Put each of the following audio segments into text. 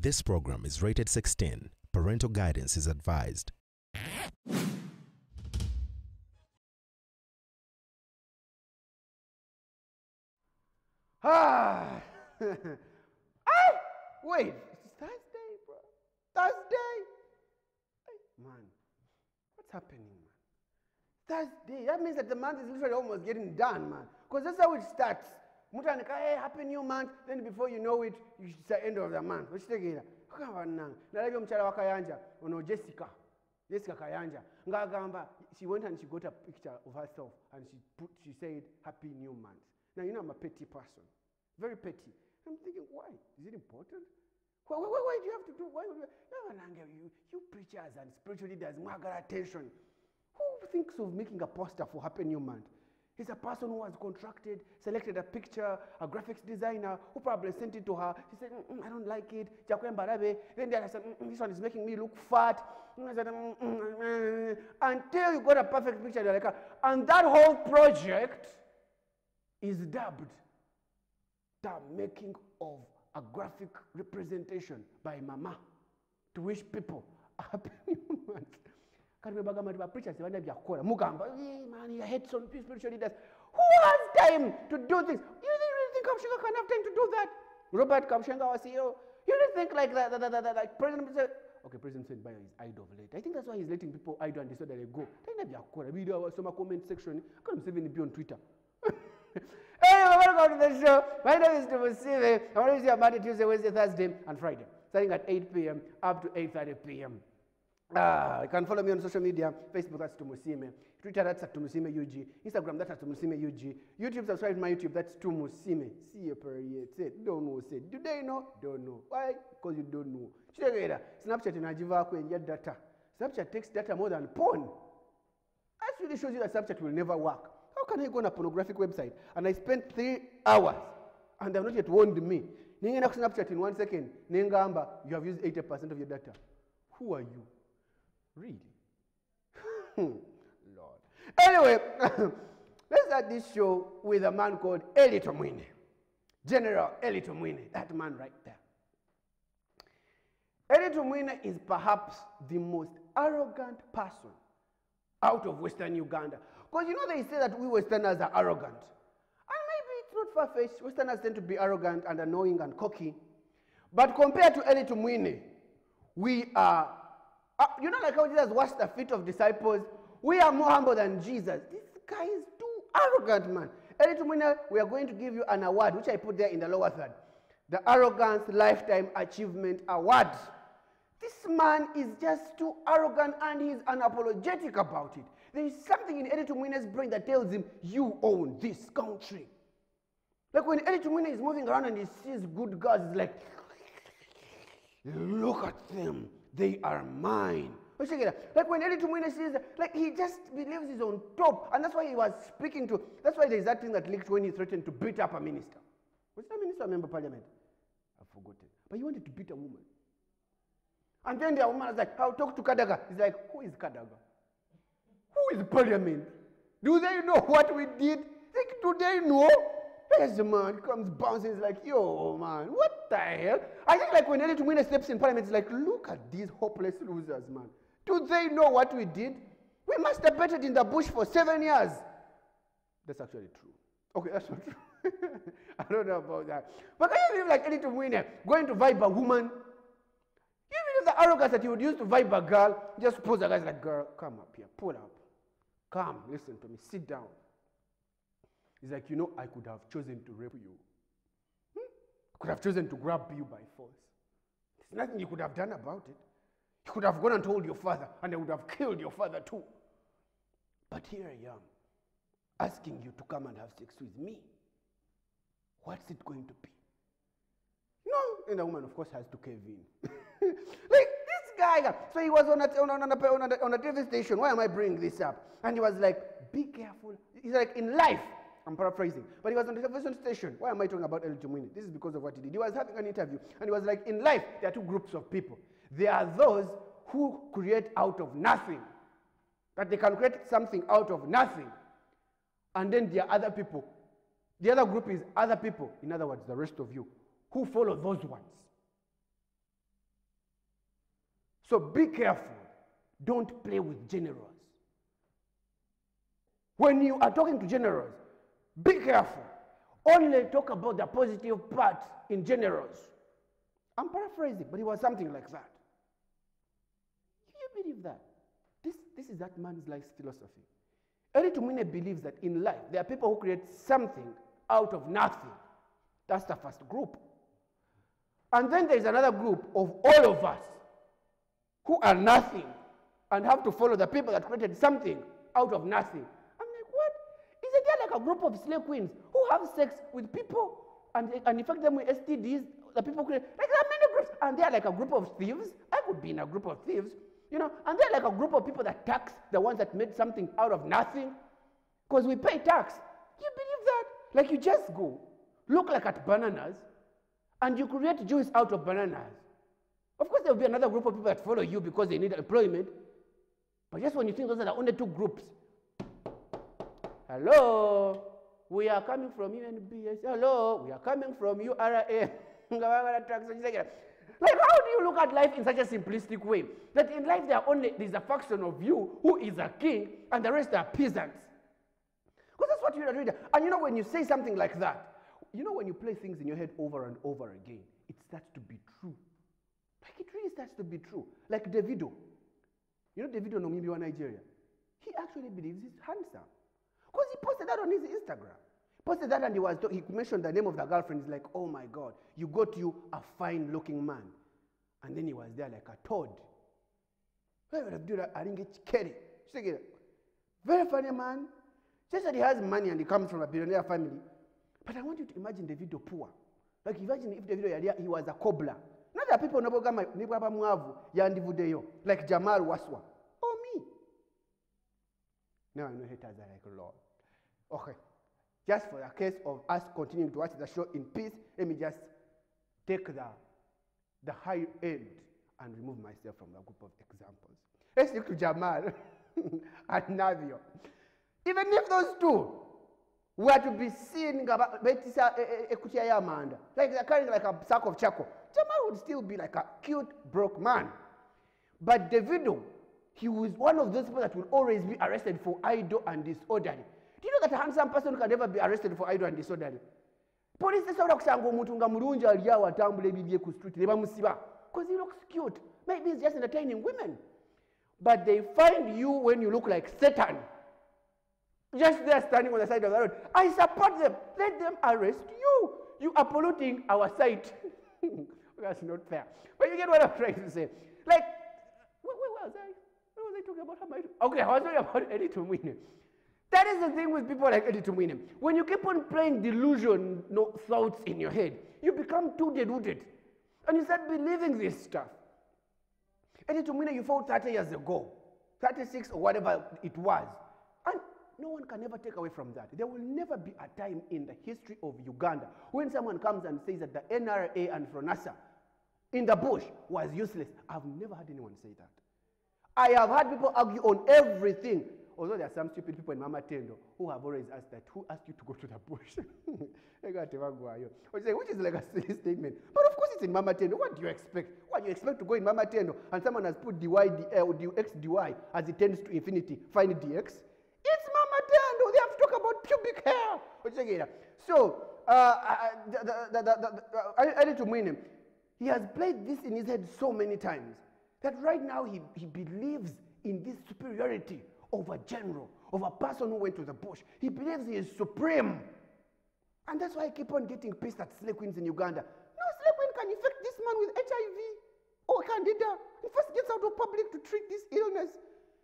This program is rated 16. Parental guidance is advised. Ah! ah! Wait, it's Thursday, bro. Thursday. Hey, Man, what's happening, man? Thursday. That means that the month is literally almost getting done, man. Because that's how it starts. Anakaa, hey, happy new month. Then before you know it, it's the end of the month. Uchitegera. Kakavananga. Nalabyo mchala wa Kayanja, ono Jessica. Jessica Kayanja. Ngagamba, she went and she got a picture of herself and she put, she said, happy new month. Now, you know, I'm a petty person. Very petty. I'm thinking, why? Is it important? Why, why, why, do you have to do? Why would you? No, you, you preachers and spiritual leaders, mwagala attention. Who thinks of making a poster for Happy New Month? It's a person who has contracted, selected a picture, a graphics designer who probably sent it to her. She said, "Mm, mm, I don't like it. Then the other said, "Mm, mm, this one is making me look fat. Said, "Mm, mm, mm, mm." Until you got a perfect picture, like, "Ah." and that whole project is dubbed the making of a graphic representation by mama to wish people a happy new bwebagamba nti bapreachers tebalina byakukola mugamba "Eh, man you hate some spiritual leaders. Who has time to do this you really, think Kabushenga can have time to do that? Robert Kabushenga our ceo you really think like that, that, that, that, that president okay president said by is idle of late. I think that's why he's letting people idle and disorderly go. Talina byakukola biri awasoma comment section kana museveni be on twitter. Anyway, welcome to the show. My name is Tumusime. I'm always here Monday, Tuesday, Wednesday, Thursday, and Friday, starting at 8 p.m. up to 8.30 p.m. Ah, you can follow me on social media. Facebook, that's Tumusime. Twitter, that's at Tumusime UG. Instagram, that's at Tumusime UG. YouTube, subscribe to my YouTube, that's Tumusime. See you per year. Say, don't know, say. Do they know? Don't know. Why? Because you don't know. Chitegera, Snapchat inajiva kwenye data. Snapchat takes data more than porn. That really shows you that Snapchat will never work. How can I go on a pornographic website and I spent three hours and they have not yet warned me? Ningena Snapchat in one second, ningamba, you have used 80% of your data. Who are you? Really? Hmm, Lord. Anyway, let's start this show with a man called Elly Tumwine. General Elly Tumwine, that man right there. Elly Tumwine is perhaps the most arrogant person out of Western Uganda. Because you know they say that we Westerners are arrogant. And maybe it's not far fetched. Westerners tend to be arrogant and annoying and cocky. But compared to Elly Tumwine, we are, uh, you know, like how Jesus washed the feet of disciples, we are more humble than Jesus. This guy is too arrogant, man. Elly Tumwine, we are going to give you an award, which I put there in the lower third the Arrogance Lifetime Achievement Award. This man is just too arrogant and he's unapologetic about it. There is something in Eddie Tumwine's brain that tells him, You own this country. Like when Eddie Tumwine is moving around and he sees good girls, he's like, Look at them, they are mine. Like when Eddie Tumwine sees, like he just believes he's on top, and that's why he was speaking to. That's why there's that thing that leaked when he threatened to beat up a minister. Was a minister or member of parliament? I've forgotten. But he wanted to beat a woman. And then the woman was like, I'll talk to Kadaga. He's like, Who is Kadaga? Who is parliament? Do they know what we did? Like, do they know? Yes, the man comes bouncing. He's like, yo, man, what the hell? I think like when Eddie Tumwine steps in parliament, it's like, look at these hopeless losers, man. Do they know what we did? We must have masturbated in the bush for seven years. That's actually true. Okay, that's not true. I don't know about that. But can you believe like Eddie Tumwine going to vibe a woman? You believe the arrogance that you would use to vibe a girl? Just pose a guy's like, girl, come up here, pull up. Come, listen to me, sit down. He's like, you know, I could have chosen to rape you. Hmm? I could have chosen to grab you by force. There's nothing you could have done about it. You could have gone and told your father, and I would have killed your father too. But here I am, asking you to come and have sex with me. What's it going to be? No, and the woman, of course, has to cave in. like this guy. So he was on a, on, a, on, a, on, a, on a TV station. Why am I bringing this up? And he was like, be careful. He's like, in life, I'm paraphrasing, but he was on the television station. Why am I talking about Elly Tumwine? This is because of what he did. He was having an interview, and he was like, in life, there are two groups of people. There are those who create out of nothing, that they can create something out of nothing. And then there are other people. The other group is other people, in other words, the rest of you, who follow those ones. So be careful. Don't play with generals. When you are talking to generals, be careful. Only talk about the positive part in generals. I'm paraphrasing, but it was something like that. You believe that? This, this is that man's life philosophy. Elly Tumwine believes that in life, there are people who create something out of nothing. That's the first group. And then there's another group of all of us who are nothing and have to follow the people that created something out of nothing. I'm like, what? Isn't there like a group of slave queens who have sex with people and, and infect them with STDs? The people create, like there are many groups, and they're like a group of thieves. I could be in a group of thieves, you know, and they're like a group of people that tax the ones that made something out of nothing because we pay tax. You believe that? Like you just go, look like at bananas, and you create juice out of bananas. Of course, there will be another group of people that follow you because they need employment. But just when you think those are the only two groups, hello, we are coming from UNBS. Hello, we are coming from URA. like, how do you look at life in such a simplistic way? That in life, there are only there's a faction of you who is a king, and the rest are peasants. Because that's what you're doing. And you know, when you say something like that, you know, when you play things in your head over and over again, it starts to be true. Like it really starts to be true. Like Davido. You know Davido Nomimbi wa Nigeria? He actually believes he's handsome. Because he posted that on his Instagram. Posted that and he was he mentioned the name of the girlfriend. He's like, oh my God, you got you a fine looking man. And then he was there like a toad. Very funny man. Just that he has money and he comes from a billionaire family. But I want you to imagine Davido poor. Like imagine if Davido he was a cobbler. Not that people know about nibwaba mwavu yandivudeyo like Jamal Waswa. Now I know haters are like Lord. Okay. Just for the case of us continuing to watch the show in peace, let me just take the the high end and remove myself from the group of examples. Let's look to Jamal and Navio. Even if those two were to be seen betisa eh, eh, eh, ekutia yamanda, like they're carrying like a sack of charcoal, Jamal would still be like a cute broke man. But Davido, he was one of those people that will always be arrested for idle and disorderly. Do you know that a handsome person can never be arrested for idle and disorderly? Police tesobola kusanga omuntu nga mulungi ali awo atambula ebibye ku street because he looks cute. Maybe he's just entertaining women. But they find you when you look like Satan. Just there standing on the side of the road. I support them. Let them arrest you. You are polluting our site. That's not fair. But you get what I'm trying to say. Like, talking about? Okay, I was talking about Eddie Tumwine. That is the thing with people like Eddie Tumwine. When you keep on playing delusion no, thoughts in your head, you become too deluded. And you start believing this stuff. Eddie Tumwine, you fought 30 years ago, 36 or whatever it was. And no one can ever take away from that. There will never be a time in the history of Uganda when someone comes and says that the NRA and FRONASA in the bush was useless. I've never had anyone say that. I have had people argue on everything. Although there are some stupid people in Mama Tendo who have always asked that, who asked you to go to the bush? Which is like a silly statement. But of course it's in Mama Tendo. What do you expect? What do you expect to go in Mama Tendo and someone has put dy, dl, dx, dy as it tends to infinity, find dx? It's Mama Tendo. They have to talk about pubic hair. So, uh, uh, the, the, the, the, I need to mean him. He has played this in his head so many times that right now he, he believes in this superiority of a general, of a person who went to the bush. He believes he is supreme. And that's why I keep on getting pissed at slave queens in Uganda. No slave queen can infect this man with HIV or oh, candida. He first gets out of public to treat this illness.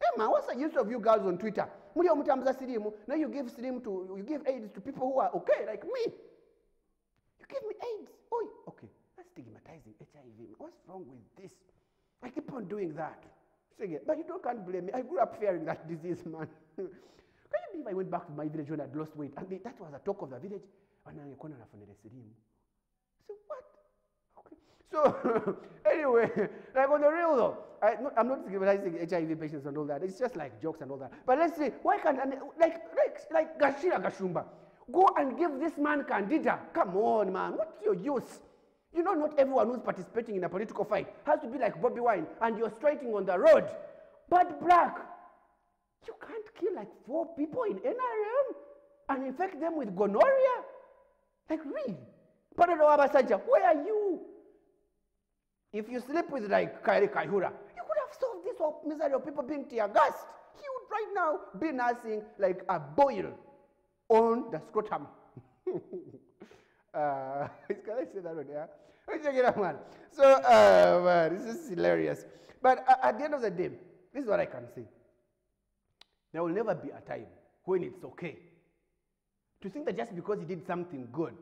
Hey man, what's the use of you girls on Twitter? Now you give slim to you give AIDS to people who are okay, like me. You give me AIDS. Oh, okay. That's stigmatizing HIV. What's wrong with this? I keep on doing that. But you don't can't blame me. I grew up fearing that disease, man. Can you believe I went back to my village when I'd lost weight? And they, that was a talk of the village. I'm going to So what? Okay. So anyway, like on the real though, I, am not stigmatizing HIV patients and all that. It's just like jokes and all that. But let's see, why can't like like like Gashira Gashumba go and give this man candida? Come on, man. What's your use? You know, not everyone who's participating in a political fight has to be like Bobby Wine and you're striking on the road. But black, you can't kill like four people in NRM and infect them with gonorrhea. Like really? Panado Abasanja, where are you? If you sleep with like Kairi Kayihura, you could have solved this whole misery of people being tear gassed. He would right now be nursing like a boil on the scrotum. uh, can I say that one? Yeah. Check it out, man. So, uh, man, this is hilarious. But uh, at the end of the day, this is what I can say. There will never be a time when it's okay to think that just because you did something good,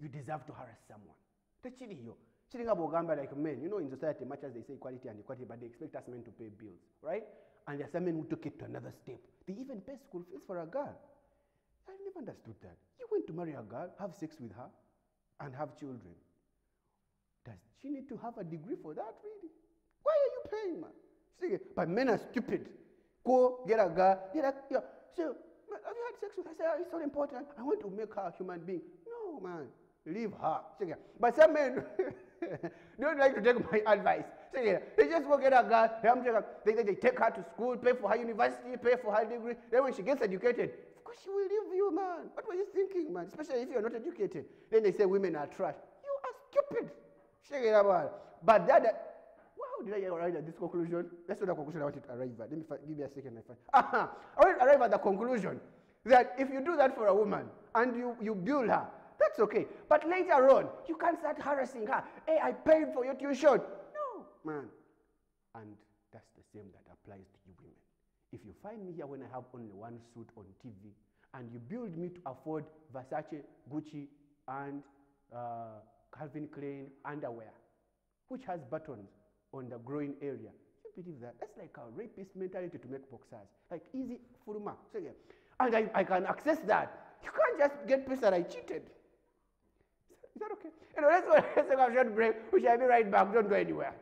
you deserve to harass someone. Techiri hiyo. Chiri nga bw'ogamba like men, you know in society much as they say equality and equality, but they expect us men to pay bills, right? And there are some men who took it to another step. They even pay school fees for a girl. I never understood that. You went to marry a girl, have sex with her, and have children. Does she need to have a degree for that, really? Why are you paying, man? See, but men are stupid. Go get a girl, get a, yeah. So, have you had sex with her? I say, oh, ah, it's so important. I want to make her a human being. No, man. Leave her. See, but some men don't like to take my advice. See, they just go get a girl, they, they, they take her to school, pay for her university, pay for her degree. Then when she gets educated, she will leave you, man. What were you thinking, man? Especially if you're not educated. Then they say women are trash. You are stupid. Check it out. But that, how did I arrive at this conclusion? That's not the conclusion I wanted to arrive at. Let me give me a second. I find. I want to arrive at the conclusion that if you do that for a woman and you, you build her, that's okay. But later on, you can't start harassing her. Hey, I paid for your tuition. No, man. And that's the same that applies to you women. If you find me here when I have only one suit on TV and you build me to afford Versace, Gucci, and uh, Calvin Klein underwear, which has buttons on the growing area, you believe that? That's like a rapist mentality to make boxers. Like easy furuma. So, yeah. And I, I can access that. You can't just get pissed that I cheated. Is that okay? Anyway, let's go. Let's go. Short break. We shall be right back. Don't go anywhere.